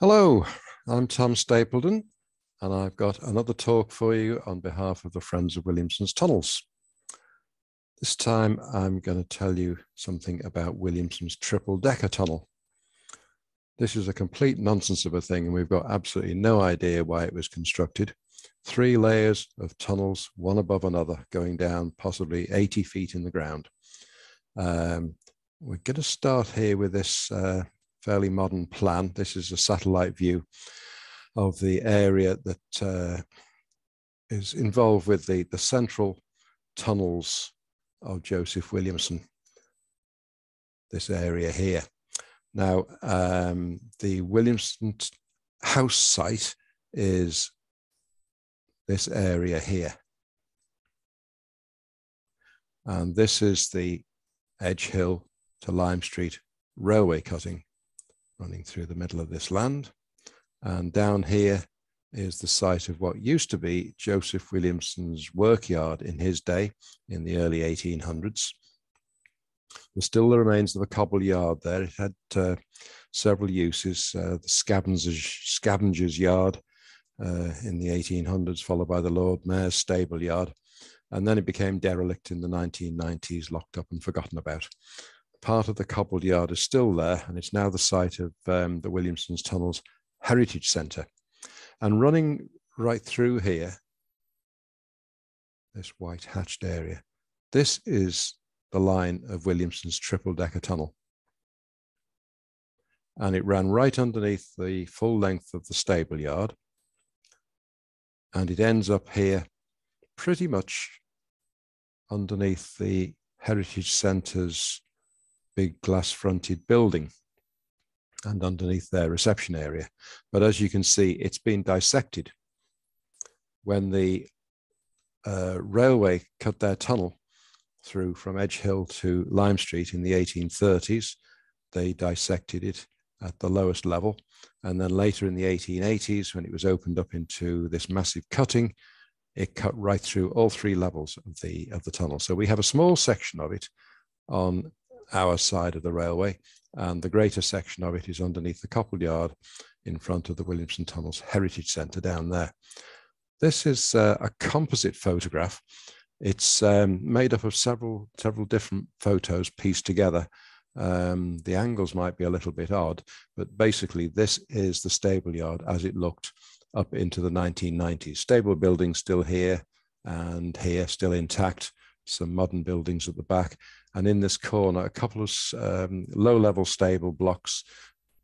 Hello, I'm Tom Stapledon, and I've got another talk for you on behalf of the Friends of Williamson's Tunnels. This time I'm going to tell you something about Williamson's triple decker tunnel. This is a complete nonsense of a thing, and we've got absolutely no idea why it was constructed. Three layers of tunnels, one above another, going down possibly 80 feet in the ground. Um, we're going to start here with this uh, fairly modern plan. This is a satellite view of the area that uh, is involved with the, the central tunnels of Joseph Williamson, this area here. Now, um, the Williamson house site is this area here. And this is the Edge Hill to Lime Street railway cutting running through the middle of this land. And down here is the site of what used to be Joseph Williamson's workyard in his day in the early 1800s. There's still the remains of a cobble yard there. It had uh, several uses, uh, the scavenger's, scavenger's yard uh, in the 1800s, followed by the Lord Mayor's stable yard. And then it became derelict in the 1990s, locked up and forgotten about part of the cobbled yard is still there, and it's now the site of um, the Williamson's Tunnels Heritage Centre. And running right through here, this white hatched area, this is the line of Williamson's triple decker tunnel. And it ran right underneath the full length of the stable yard. And it ends up here pretty much underneath the Heritage Centre's big glass fronted building and underneath their reception area. But as you can see, it's been dissected. When the uh, railway cut their tunnel through from Edge Hill to Lime Street in the 1830s, they dissected it at the lowest level. And then later in the 1880s, when it was opened up into this massive cutting, it cut right through all three levels of the of the tunnel. So we have a small section of it on our side of the railway, and the greater section of it is underneath the cobble yard in front of the Williamson Tunnels Heritage Centre down there. This is uh, a composite photograph. It's um, made up of several several different photos pieced together. Um, the angles might be a little bit odd, but basically this is the stable yard as it looked up into the 1990s. Stable building still here and here still intact some modern buildings at the back. And in this corner, a couple of um, low level stable blocks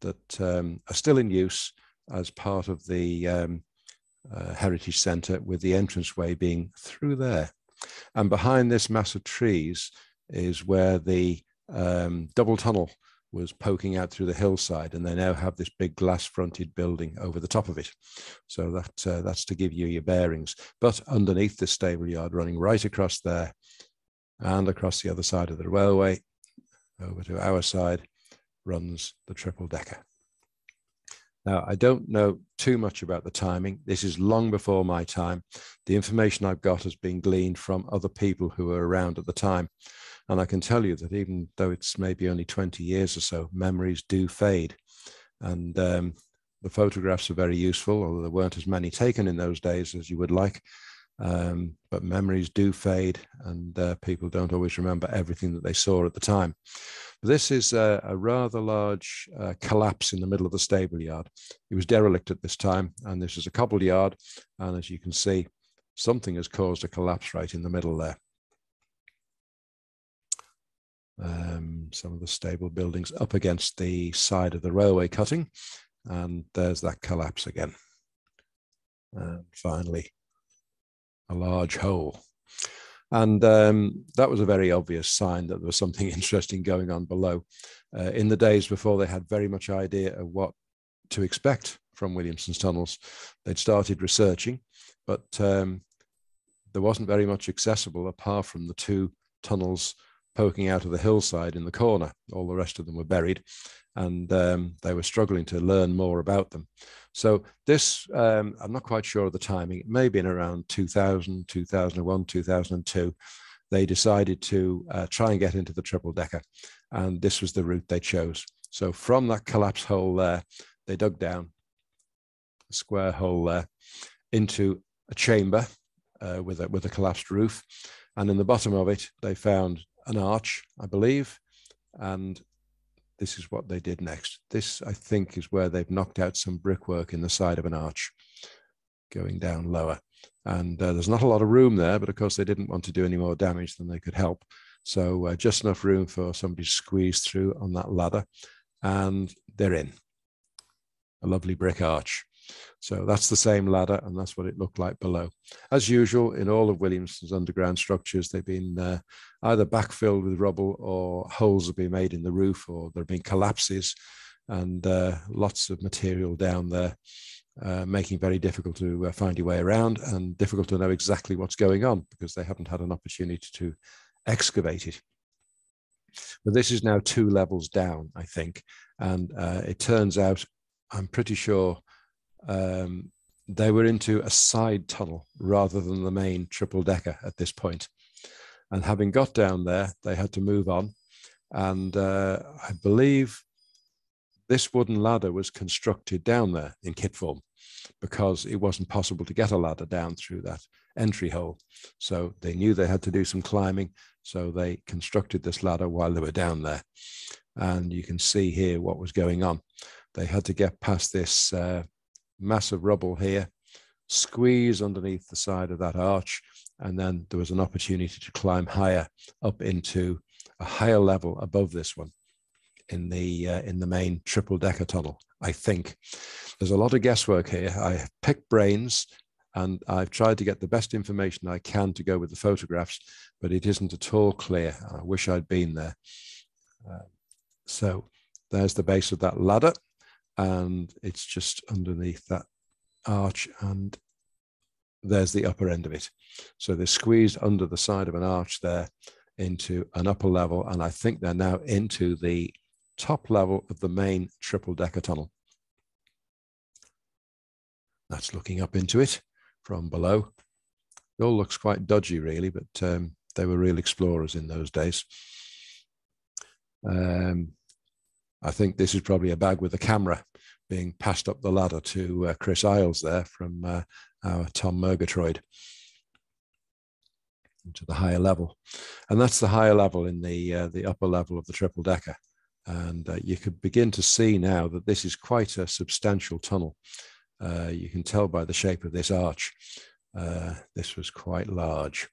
that um, are still in use as part of the um, uh, Heritage Centre, with the entranceway being through there. And behind this mass of trees is where the um, double tunnel was poking out through the hillside, and they now have this big glass-fronted building over the top of it. So that uh, that's to give you your bearings. But underneath the stable yard, running right across there, and across the other side of the railway, over to our side, runs the triple decker. Now, I don't know too much about the timing. This is long before my time. The information I've got has been gleaned from other people who were around at the time. And I can tell you that even though it's maybe only 20 years or so, memories do fade. And um, the photographs are very useful, although there weren't as many taken in those days as you would like. Um, but memories do fade, and uh, people don't always remember everything that they saw at the time. This is a, a rather large uh, collapse in the middle of the stable yard. It was derelict at this time, and this is a cobbled yard. And as you can see, something has caused a collapse right in the middle there um, some of the stable buildings up against the side of the railway cutting. And there's that collapse again. And finally, a large hole. And um, that was a very obvious sign that there was something interesting going on below. Uh, in the days before they had very much idea of what to expect from Williamson's tunnels, they'd started researching, but um, there wasn't very much accessible apart from the two tunnels poking out of the hillside in the corner. All the rest of them were buried, and um, they were struggling to learn more about them. So this, um, I'm not quite sure of the timing. It may have been around 2000, 2001, 2002. They decided to uh, try and get into the triple decker, and this was the route they chose. So from that collapse hole there, they dug down, a square hole there, into a chamber uh, with, a, with a collapsed roof. And in the bottom of it, they found an arch, I believe. And this is what they did next. This, I think, is where they've knocked out some brickwork in the side of an arch going down lower. And uh, there's not a lot of room there, but of course, they didn't want to do any more damage than they could help. So uh, just enough room for somebody to squeeze through on that ladder. And they're in. A lovely brick arch. So that's the same ladder, and that's what it looked like below. As usual, in all of Williamson's underground structures, they've been uh, either backfilled with rubble or holes have been made in the roof, or there have been collapses, and uh, lots of material down there, uh, making very difficult to uh, find your way around and difficult to know exactly what's going on because they haven't had an opportunity to excavate it. But this is now two levels down, I think, and uh, it turns out, I'm pretty sure um, they were into a side tunnel rather than the main triple decker at this point. And having got down there, they had to move on. And uh, I believe this wooden ladder was constructed down there in kit form because it wasn't possible to get a ladder down through that entry hole. So they knew they had to do some climbing. So they constructed this ladder while they were down there. And you can see here what was going on. They had to get past this uh, massive rubble here, squeeze underneath the side of that arch, and then there was an opportunity to climb higher up into a higher level above this one in the uh, in the main triple decker tunnel. I think there's a lot of guesswork here. I picked brains and I've tried to get the best information I can to go with the photographs, but it isn't at all clear. I wish I'd been there. Uh, so there's the base of that ladder and it's just underneath that arch and there's the upper end of it. So they're squeezed under the side of an arch there into an upper level. And I think they're now into the top level of the main triple decker tunnel. That's looking up into it from below. It all looks quite dodgy, really, but um, they were real explorers in those days. Um, I think this is probably a bag with a camera being passed up the ladder to uh, Chris Isles there from uh, our Tom Murgatroyd to the higher level. And that's the higher level in the, uh, the upper level of the triple decker. And uh, you could begin to see now that this is quite a substantial tunnel. Uh, you can tell by the shape of this arch. Uh, this was quite large.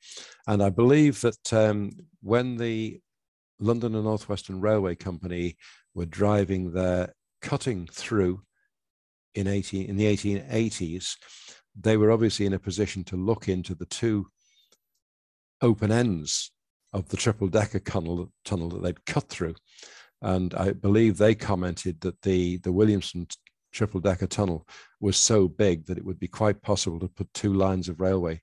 And I believe that um, when the London and Northwestern Railway Company were driving their cutting through in 18 in the 1880s, they were obviously in a position to look into the two open ends of the triple decker tunnel, tunnel that they'd cut through. And I believe they commented that the, the Williamson triple decker tunnel was so big that it would be quite possible to put two lines of railway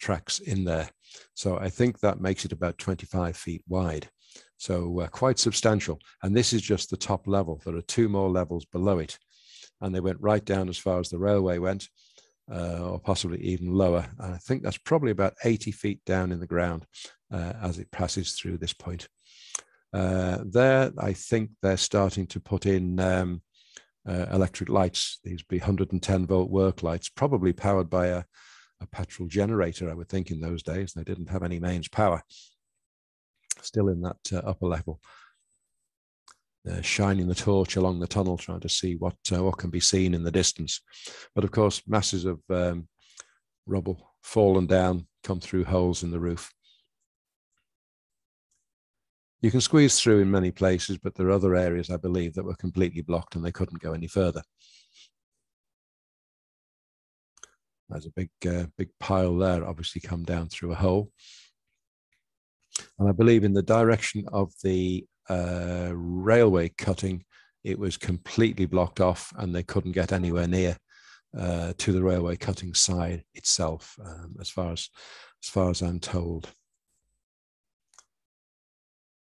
tracks in there. So I think that makes it about 25 feet wide. So uh, quite substantial. And this is just the top level. There are two more levels below it. And they went right down as far as the railway went, uh, or possibly even lower. And I think that's probably about 80 feet down in the ground uh, as it passes through this point. Uh, there, I think they're starting to put in um, uh, electric lights. These be 110 volt work lights, probably powered by a, a petrol generator, I would think, in those days. They didn't have any mains power still in that uh, upper level. Uh, shining the torch along the tunnel, trying to see what uh, what can be seen in the distance. But of course, masses of um, rubble fallen down, come through holes in the roof. You can squeeze through in many places, but there are other areas, I believe, that were completely blocked and they couldn't go any further. There's a big, uh, big pile there, obviously come down through a hole. And I believe in the direction of the uh, railway cutting, it was completely blocked off and they couldn't get anywhere near uh, to the railway cutting side itself, um, as far as as far as I'm told.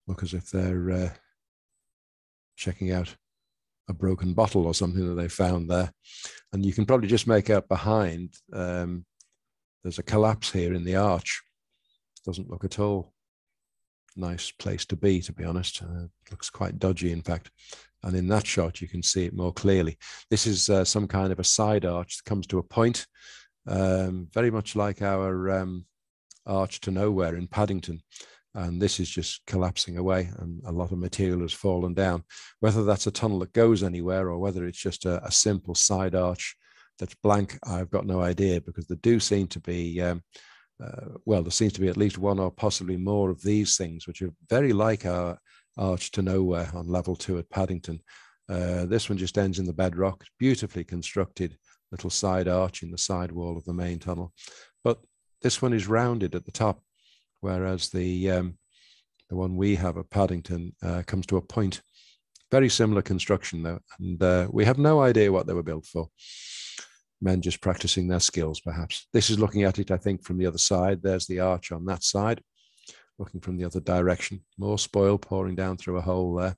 Look as if they're uh, checking out a broken bottle or something that they found there, and you can probably just make out behind. Um, there's a collapse here in the arch. Doesn't look at all nice place to be, to be honest. Uh, looks quite dodgy, in fact. And in that shot, you can see it more clearly. This is uh, some kind of a side arch that comes to a point, um, very much like our um, arch to nowhere in Paddington. And this is just collapsing away, and a lot of material has fallen down. Whether that's a tunnel that goes anywhere or whether it's just a, a simple side arch that's blank, I've got no idea because there do seem to be, um, uh, well, there seems to be at least one or possibly more of these things, which are very like our arch to nowhere on level two at Paddington. Uh, this one just ends in the bedrock, beautifully constructed little side arch in the side wall of the main tunnel. But this one is rounded at the top, whereas the um, the one we have at Paddington uh, comes to a point. Very similar construction though, and uh, we have no idea what they were built for. Men just practicing their skills, perhaps. This is looking at it, I think, from the other side. There's the arch on that side looking from the other direction. More spoil pouring down through a hole there.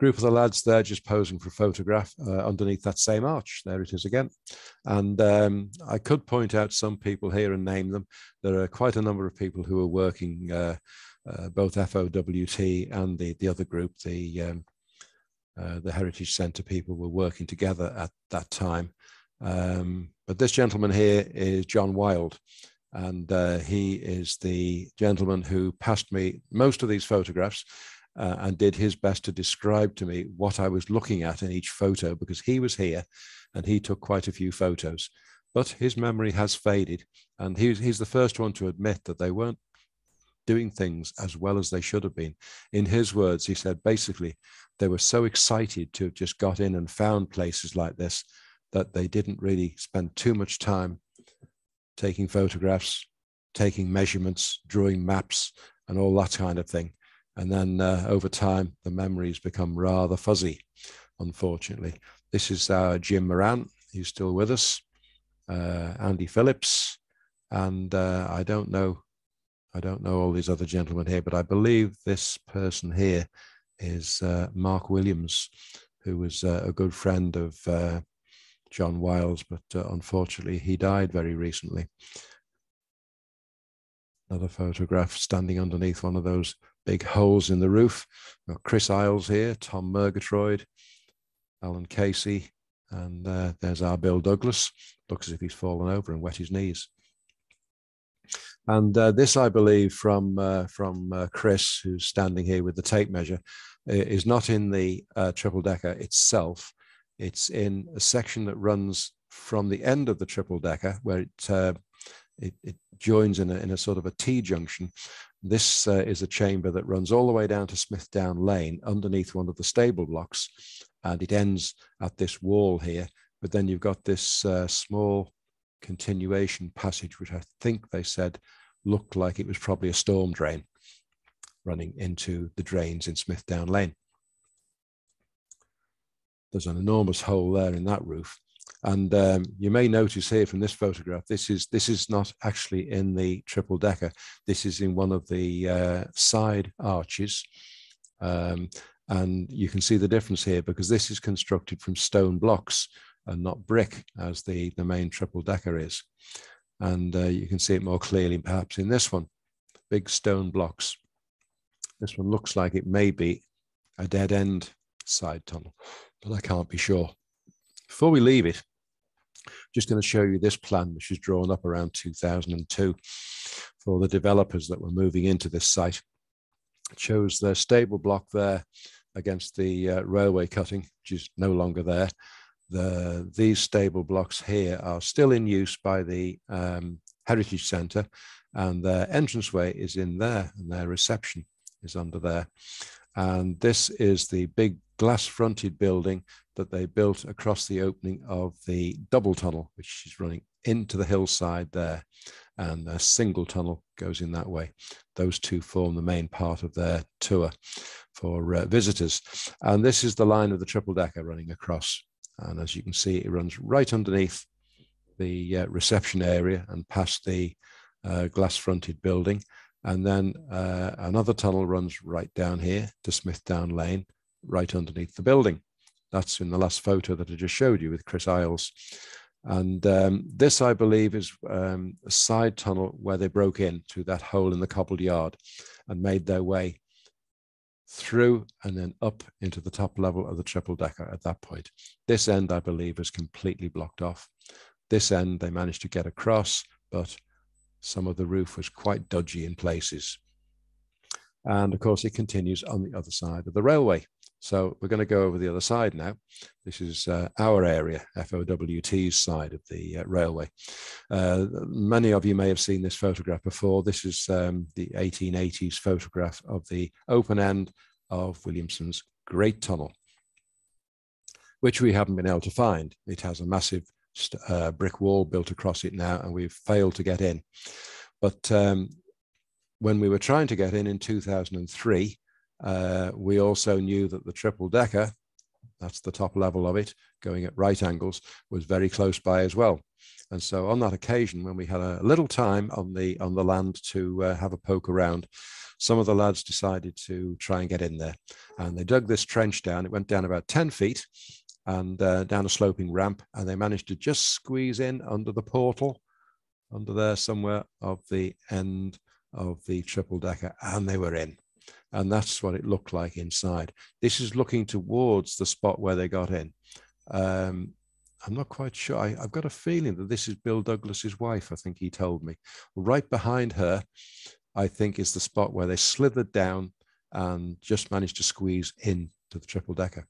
Group of the lads there just posing for a photograph uh, underneath that same arch. There it is again. And um, I could point out some people here and name them. There are quite a number of people who are working, uh, uh, both FOWT and the, the other group, the, um, uh, the Heritage Centre people were working together at that time. Um, but this gentleman here is John Wild, and uh, he is the gentleman who passed me most of these photographs uh, and did his best to describe to me what I was looking at in each photo because he was here and he took quite a few photos. But his memory has faded, and he's, he's the first one to admit that they weren't doing things as well as they should have been. In his words, he said basically they were so excited to have just got in and found places like this that they didn't really spend too much time taking photographs, taking measurements, drawing maps, and all that kind of thing. And then uh, over time, the memories become rather fuzzy, unfortunately. This is our Jim Moran, he's still with us, uh, Andy Phillips, and uh, I don't know, I don't know all these other gentlemen here, but I believe this person here is uh, Mark Williams, who was uh, a good friend of uh, John Wiles, but uh, unfortunately he died very recently. Another photograph standing underneath one of those big holes in the roof. Chris Isles here, Tom Murgatroyd, Alan Casey, and uh, there's our Bill Douglas. Looks as if he's fallen over and wet his knees. And uh, this, I believe, from uh, from uh, Chris, who's standing here with the tape measure, is not in the uh, triple decker itself, it's in a section that runs from the end of the triple decker where it, uh, it, it, joins in a, in a sort of a T junction. This uh, is a chamber that runs all the way down to Smithdown Lane underneath one of the stable blocks. And it ends at this wall here. But then you've got this small continuation passage, which I think they said looked like it was probably a storm drain running into the drains in Smithdown Lane there's an enormous hole there in that roof. And um, you may notice here from this photograph, this is this is not actually in the triple decker. This is in one of the uh, side arches. Um, and you can see the difference here because this is constructed from stone blocks and not brick as the, the main triple decker is. And uh, you can see it more clearly perhaps in this one, big stone blocks. This one looks like it may be a dead end side tunnel but I can't be sure. Before we leave it, I'm just going to show you this plan, which was drawn up around 2002 for the developers that were moving into this site. It shows the stable block there against the uh, railway cutting, which is no longer there. The, these stable blocks here are still in use by the um, Heritage Centre, and their entranceway is in there, and their reception is under there. And this is the big glass fronted building that they built across the opening of the double tunnel, which is running into the hillside there. And a single tunnel goes in that way. Those two form the main part of their tour for uh, visitors. And this is the line of the triple decker running across. And as you can see, it runs right underneath the uh, reception area and past the uh, glass fronted building. And then uh, another tunnel runs right down here to Smithdown Lane right underneath the building. That's in the last photo that I just showed you with Chris Isles. And um, this, I believe, is um, a side tunnel where they broke in through that hole in the cobbled yard and made their way through and then up into the top level of the triple decker at that point. This end, I believe, is completely blocked off. This end, they managed to get across, but some of the roof was quite dodgy in places. And of course, it continues on the other side of the railway. So we're going to go over the other side now. This is uh, our area, FOWT's side of the uh, railway. Uh, many of you may have seen this photograph before. This is um, the 1880s photograph of the open end of Williamson's Great Tunnel, which we haven't been able to find. It has a massive uh, brick wall built across it now, and we've failed to get in. But um, when we were trying to get in in 2003, uh, we also knew that the triple decker, that's the top level of it, going at right angles, was very close by as well. And so on that occasion, when we had a little time on the on the land to uh, have a poke around, some of the lads decided to try and get in there. And they dug this trench down. It went down about 10 feet and uh, down a sloping ramp. And they managed to just squeeze in under the portal, under there somewhere of the end of the triple decker. And they were in. And that's what it looked like inside. This is looking towards the spot where they got in. Um, I'm not quite sure. I, have got a feeling that this is Bill Douglas's wife. I think he told me. Right behind her, I think, is the spot where they slithered down and just managed to squeeze in to the triple decker.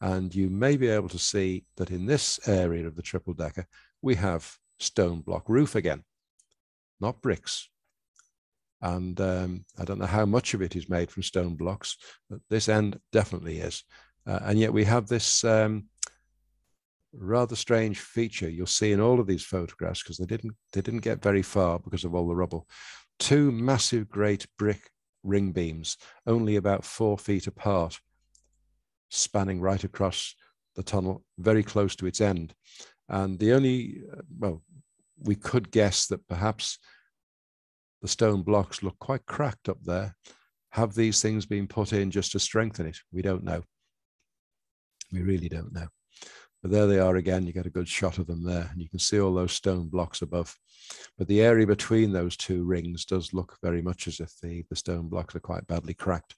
And you may be able to see that in this area of the triple decker, we have stone block roof again, not bricks. And um, I don't know how much of it is made from stone blocks, but this end definitely is. Uh, and yet we have this um, rather strange feature you'll see in all of these photographs because they didn't they didn't get very far because of all the rubble. Two massive great brick ring beams, only about four feet apart, spanning right across the tunnel, very close to its end. And the only, uh, well, we could guess that perhaps the stone blocks look quite cracked up there. Have these things been put in just to strengthen it? We don't know. We really don't know. But there they are again. You get a good shot of them there, and you can see all those stone blocks above. But the area between those two rings does look very much as if the, the stone blocks are quite badly cracked.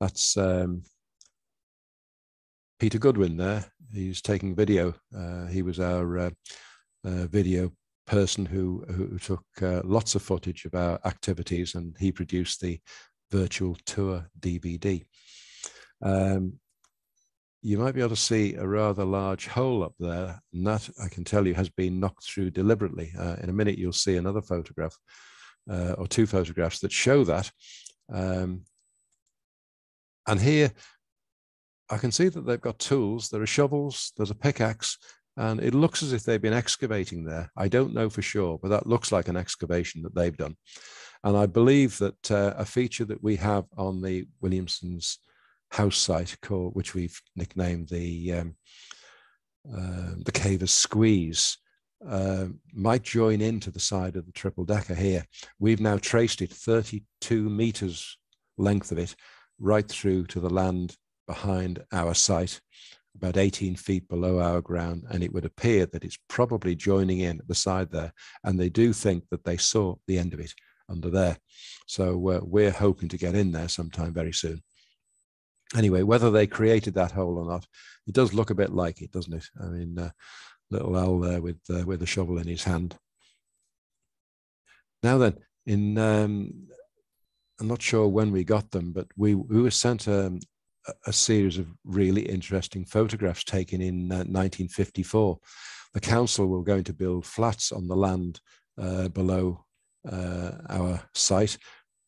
That's um, Peter Goodwin there. He's taking video. Uh, he was our uh, uh, video person who, who took uh, lots of footage of our activities and he produced the virtual tour DVD. Um, you might be able to see a rather large hole up there, and that I can tell you has been knocked through deliberately. Uh, in a minute, you'll see another photograph uh, or two photographs that show that. Um, and here, I can see that they've got tools. There are shovels, there's a pickaxe, and it looks as if they've been excavating there. I don't know for sure, but that looks like an excavation that they've done. And I believe that uh, a feature that we have on the Williamson's house site, called, which we've nicknamed the um, uh, the Cavers Squeeze, uh, might join into the side of the triple decker here. We've now traced it 32 meters length of it right through to the land behind our site about 18 feet below our ground, and it would appear that it's probably joining in at the side there. And they do think that they saw the end of it under there. So uh, we're hoping to get in there sometime very soon. Anyway, whether they created that hole or not, it does look a bit like it, doesn't it? I mean, uh, little Al there with uh, with a shovel in his hand. Now then, in um, I'm not sure when we got them, but we we were sent um, a series of really interesting photographs taken in uh, 1954. The council were going to build flats on the land uh, below uh, our site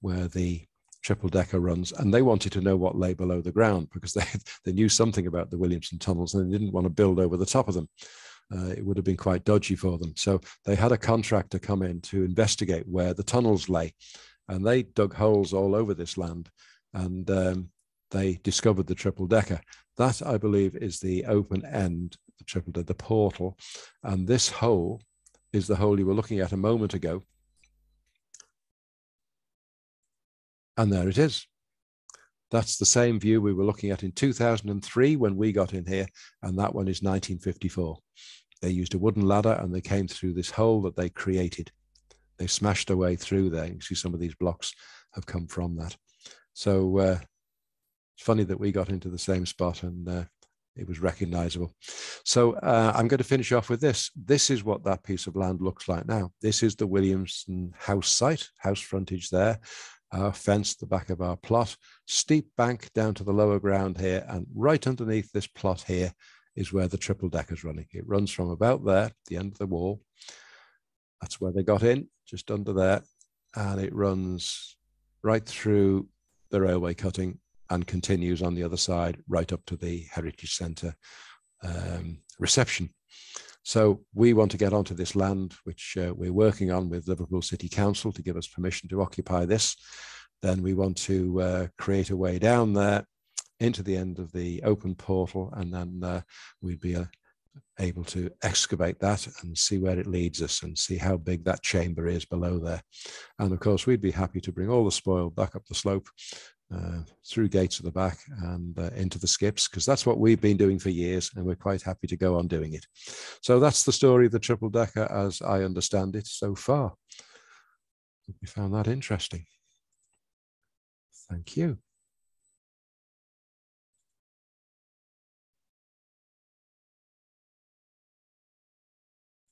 where the triple decker runs, and they wanted to know what lay below the ground because they, they knew something about the Williamson tunnels and they didn't want to build over the top of them. Uh, it would have been quite dodgy for them. So they had a contractor come in to investigate where the tunnels lay, and they dug holes all over this land. And um, they discovered the triple decker. That, I believe, is the open end, the triple decker, the portal. And this hole is the hole you were looking at a moment ago. And there it is. That's the same view we were looking at in 2003 when we got in here, and that one is 1954. They used a wooden ladder and they came through this hole that they created. They smashed their way through there. You can see some of these blocks have come from that. So uh, It's funny that we got into the same spot and uh, it was recognizable. So uh, I'm going to finish off with this. This is what that piece of land looks like now. This is the Williamson house site, house frontage there, our fence, the back of our plot, steep bank down to the lower ground here, and right underneath this plot here is where the triple deck is running. It runs from about there, the end of the wall. That's where they got in, just under there, and it runs right through the railway cutting and continues on the other side right up to the Heritage Centre um, reception. So we want to get onto this land, which uh, we're working on with Liverpool City Council to give us permission to occupy this. Then we want to uh, create a way down there into the end of the open portal, and then uh, we'd be uh, able to excavate that and see where it leads us and see how big that chamber is below there. And of course, we'd be happy to bring all the spoil back up the slope uh, through gates at the back and uh, into the skips because that's what we've been doing for years and we're quite happy to go on doing it. So that's the story of the triple decker as I understand it so far. Hope you found that interesting. Thank you.